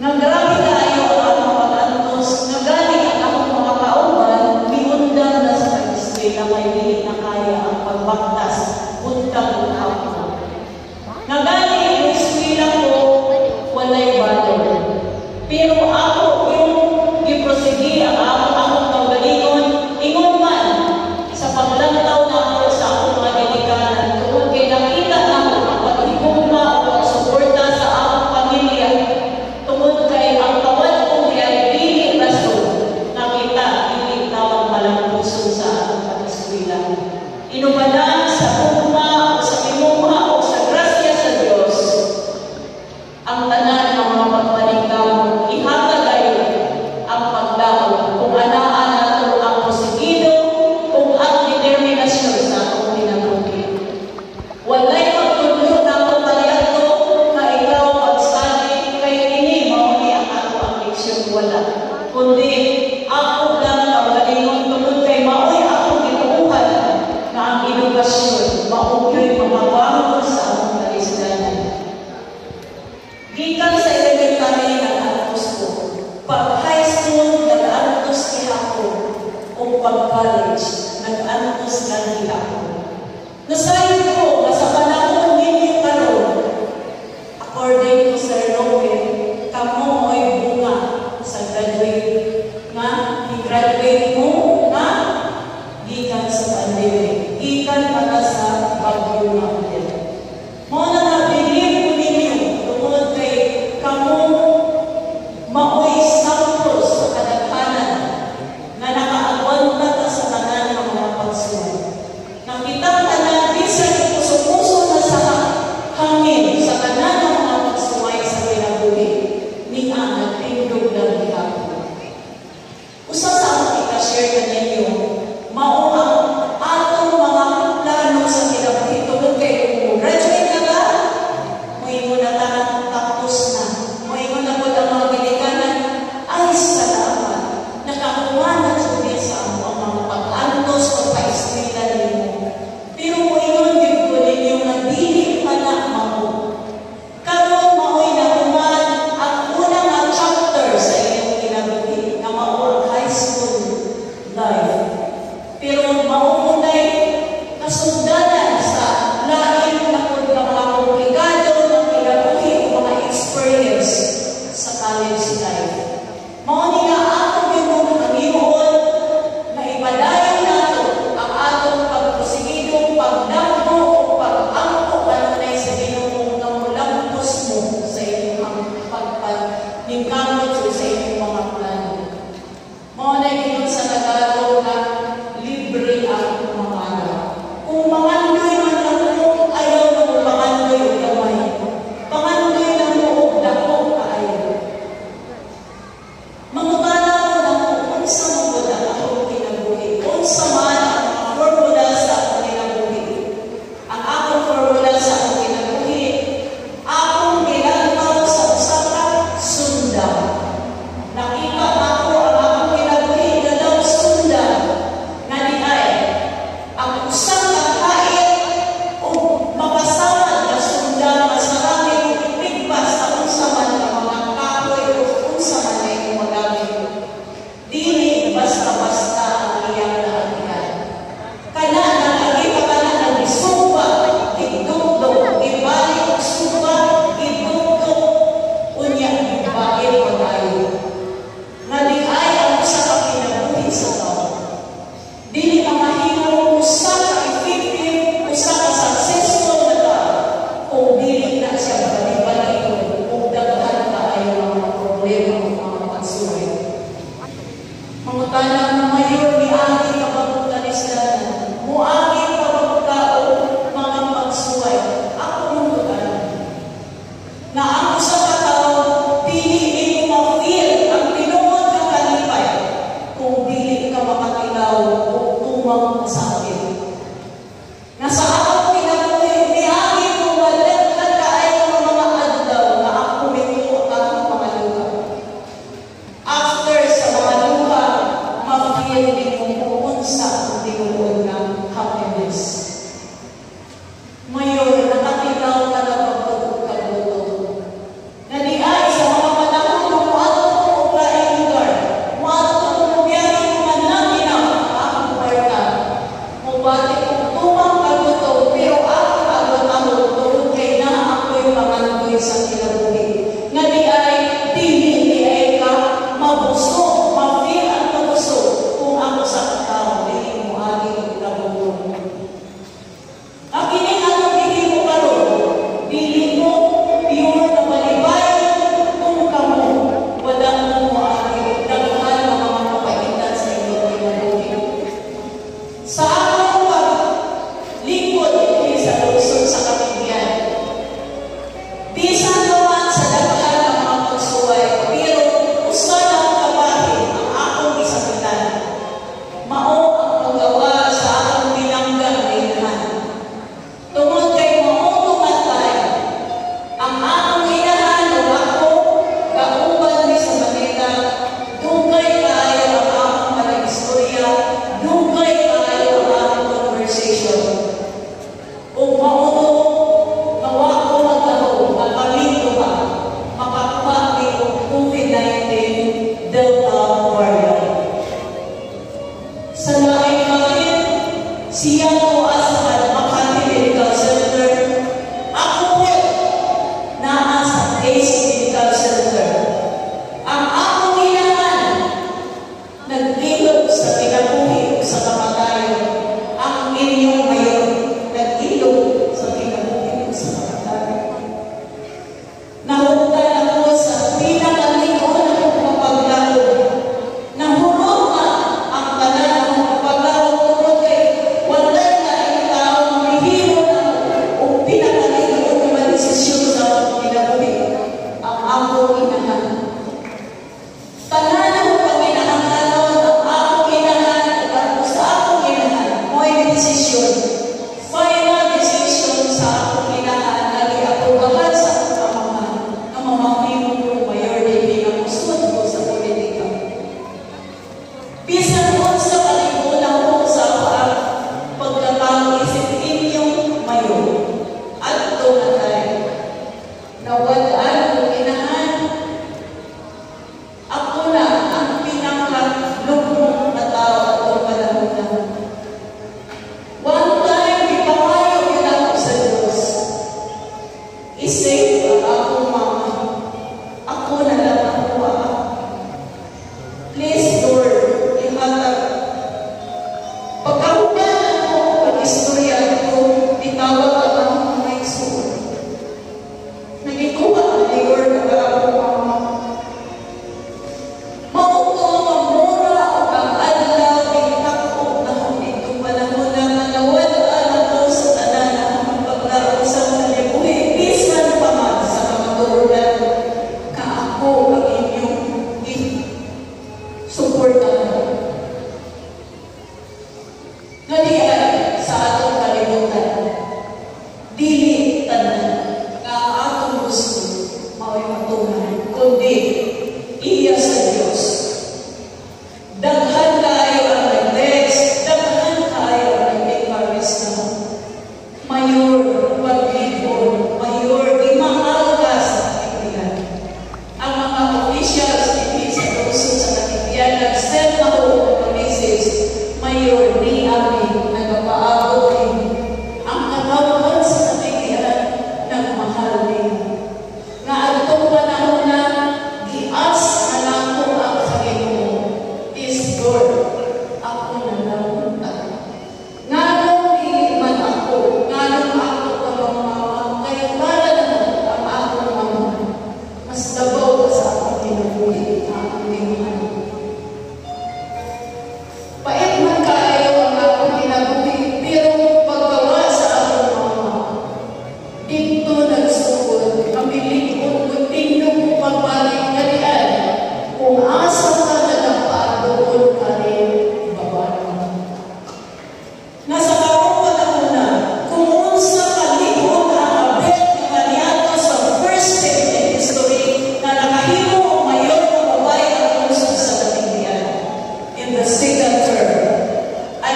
Now, edukasyon maugyo'y mamabangon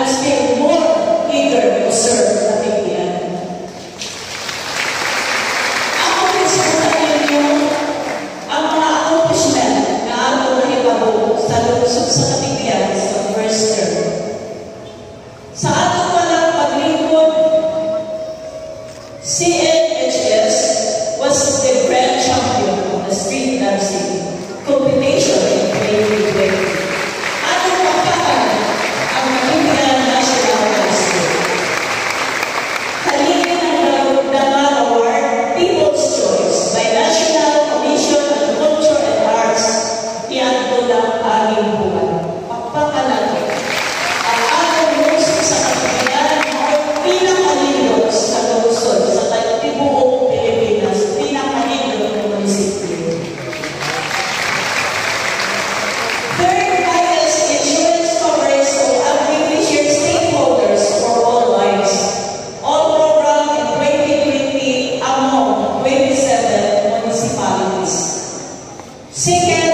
understand Take.